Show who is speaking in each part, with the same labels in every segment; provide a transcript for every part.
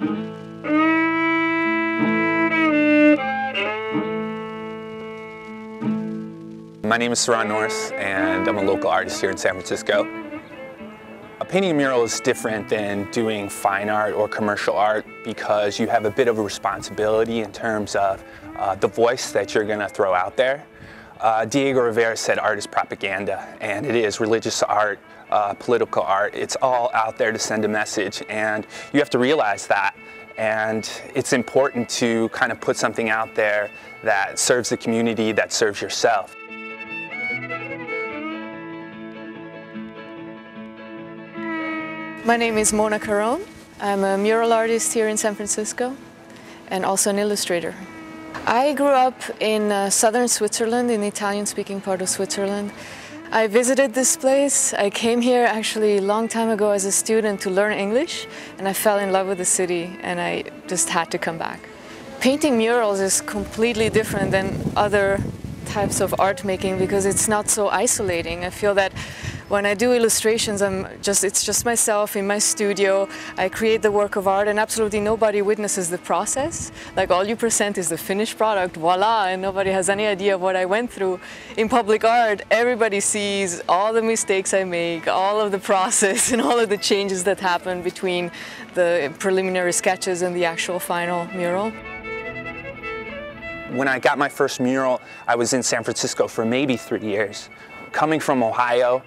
Speaker 1: My name is Sirron Norris and I'm a local artist here in San Francisco. A painting a mural is different than doing fine art or commercial art because you have a bit of a responsibility in terms of uh, the voice that you're going to throw out there. Uh, Diego Rivera said art is propaganda, and it is religious art, uh, political art. It's all out there to send a message, and you have to realize that. And it's important to kind of put something out there that serves the community, that serves yourself.
Speaker 2: My name is Mona Caron. I'm a mural artist here in San Francisco and also an illustrator. I grew up in uh, southern Switzerland, in the Italian-speaking part of Switzerland. I visited this place. I came here actually a long time ago as a student to learn English and I fell in love with the city and I just had to come back. Painting murals is completely different than other types of art making because it's not so isolating. I feel that when I do illustrations, I'm just, it's just myself in my studio. I create the work of art and absolutely nobody witnesses the process. Like all you present is the finished product, voila, and nobody has any idea of what I went through. In public art, everybody sees all the mistakes I make, all of the process and all of the changes that happen between the preliminary sketches and the actual final mural.
Speaker 1: When I got my first mural, I was in San Francisco for maybe three years. Coming from Ohio,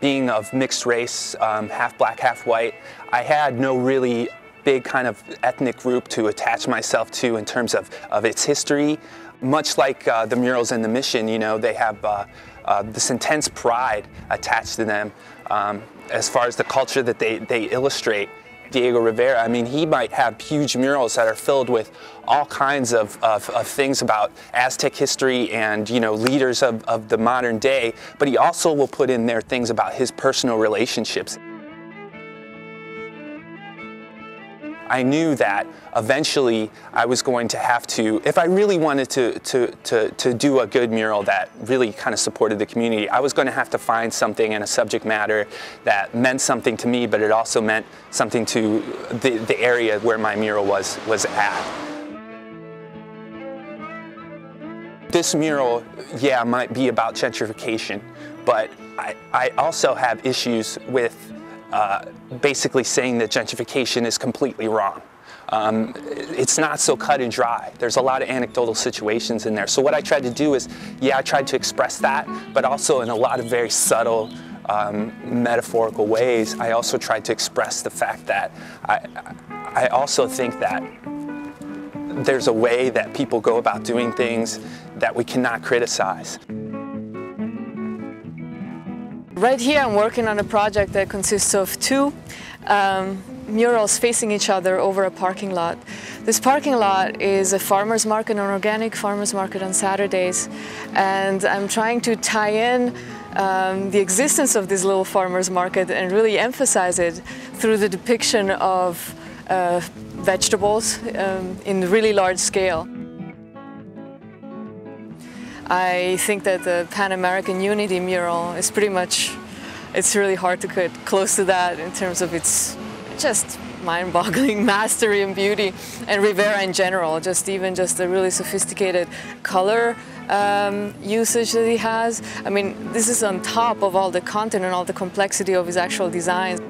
Speaker 1: being of mixed race, um, half black, half white, I had no really big kind of ethnic group to attach myself to in terms of, of its history. Much like uh, the murals in the mission, you know, they have uh, uh, this intense pride attached to them um, as far as the culture that they, they illustrate. Diego Rivera, I mean, he might have huge murals that are filled with all kinds of, of, of, things about Aztec history and, you know, leaders of, of the modern day, but he also will put in there things about his personal relationships. I knew that eventually I was going to have to, if I really wanted to, to, to, to do a good mural that really kind of supported the community, I was going to have to find something in a subject matter that meant something to me, but it also meant something to the, the area where my mural was, was at. This mural, yeah, might be about gentrification, but I, I also have issues with uh, basically saying that gentrification is completely wrong. Um, it's not so cut and dry. There's a lot of anecdotal situations in there. So what I tried to do is, yeah, I tried to express that, but also in a lot of very subtle, um, metaphorical ways, I also tried to express the fact that I, I also think that there's a way that people go about doing things that we cannot criticize.
Speaker 2: Right here I'm working on a project that consists of two um, murals facing each other over a parking lot. This parking lot is a farmer's market, an organic farmer's market on Saturdays and I'm trying to tie in um, the existence of this little farmer's market and really emphasize it through the depiction of uh, vegetables um, in really large scale. I think that the Pan American Unity mural is pretty much, it's really hard to get close to that in terms of its just mind-boggling mastery and beauty and Rivera in general, just even just the really sophisticated color um, usage that he has. I mean, this is on top of all the content and all the complexity of his actual designs.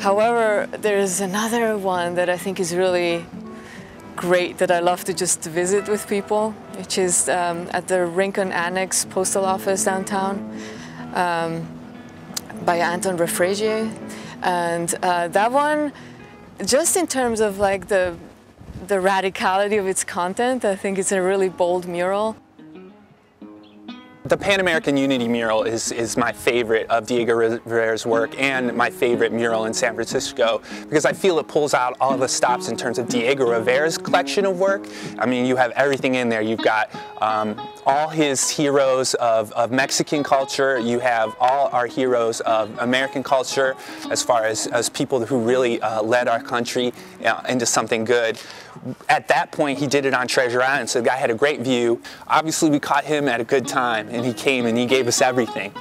Speaker 2: However, there's another one that I think is really great that I love to just visit with people, which is um, at the Rincon Annex Postal Office downtown um, by Anton Refregier. And uh, that one, just in terms of like the, the radicality of its content, I think it's a really bold mural.
Speaker 1: The Pan American Unity mural is, is my favorite of Diego Rivera's work and my favorite mural in San Francisco because I feel it pulls out all the stops in terms of Diego Rivera's collection of work. I mean, you have everything in there. You've got um, all his heroes of, of Mexican culture. You have all our heroes of American culture as far as, as people who really uh, led our country uh, into something good. At that point, he did it on Treasure Island, so the guy had a great view. Obviously, we caught him at a good time and he came and he gave us everything.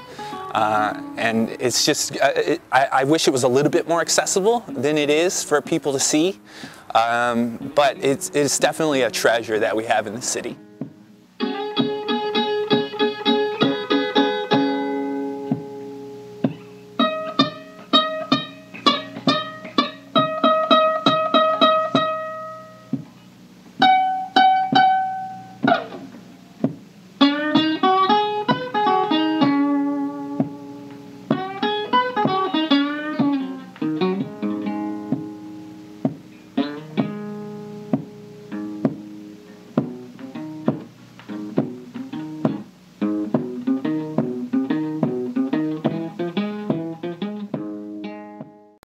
Speaker 1: Uh, and it's just, uh, it, I, I, wish it was a little bit more accessible than it is for people to see. Um, but it's, it's definitely a treasure that we have in the city.